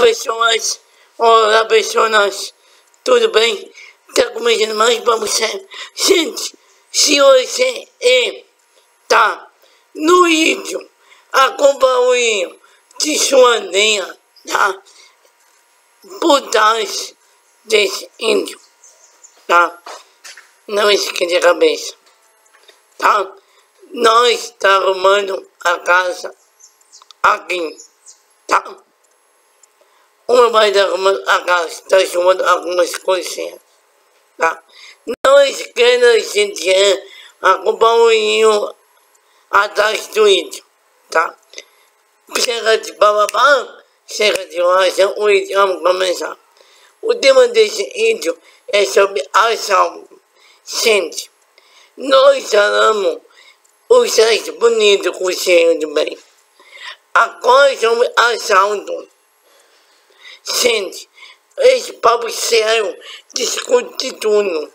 pessoas, olá pessoas, tudo bem? Tá começando mais para você. Gente, se você está no vídeo, acompanhe de sua linha, tá? Por trás desse índio, tá? Não esquece a cabeça, tá? Nós está arrumando a casa aqui, tá? Uma vai está chamando algumas coisinhas, tá? Não esqueça de seguir acompanhe atrás do vídeo, tá? Chega de bababá, chega de oração, o vídeo vamos começar. O tema desse vídeo é sobre ação. Gente, nós falamos o sexo bonito com o cheiro de bem. Agora sobre assalto. Gente, esse papo sério discute tudo.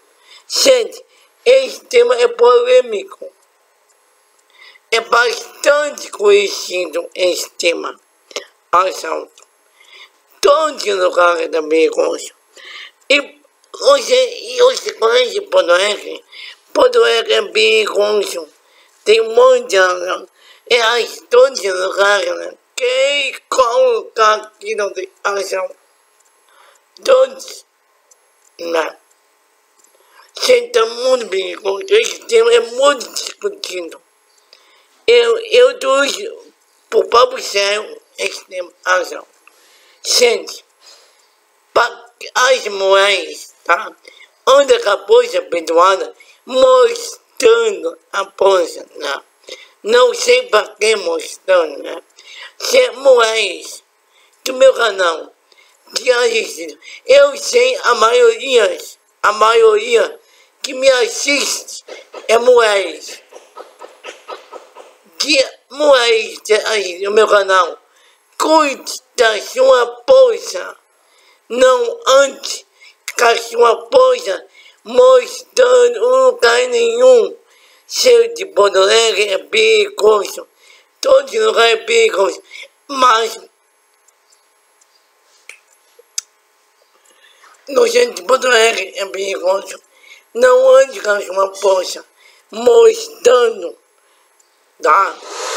Gente, esse tema é polêmico. É bastante conhecido esse tema. Assalto. Todos os lugares da Bicos. E você, você conhece Porto Alegre? Porto Alegre é Bicos. Tem um monte de lugares. É as todos os lugares, né? Quem colocar aqui não tem ação? Todos. Não. Senta muito bem com esse tema é muito discutido. Eu, eu trouxe por papo sério esse tema ação. Gente, para as mulheres, tá? Onde acabou essa perdoada mostrando a poça, né? Não sei para que mostrando, né? Se mulheres do meu canal que eu sei a maioria, a maioria que me assiste é mulheres. Que mulheres que assistem o meu canal, cuide da sua poça, não antes que a sua poça mostrando lugar nenhum cheio de bodolegue, é perigoso. Todo lugar é perigoso. Mas no centro de perigoso. Não ande com uma poça mostrando, tá?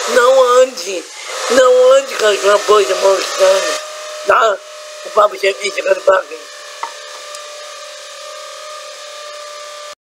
Não ande, não ande com uma poça mostrando, tá? O papo já vem chegando para aqui.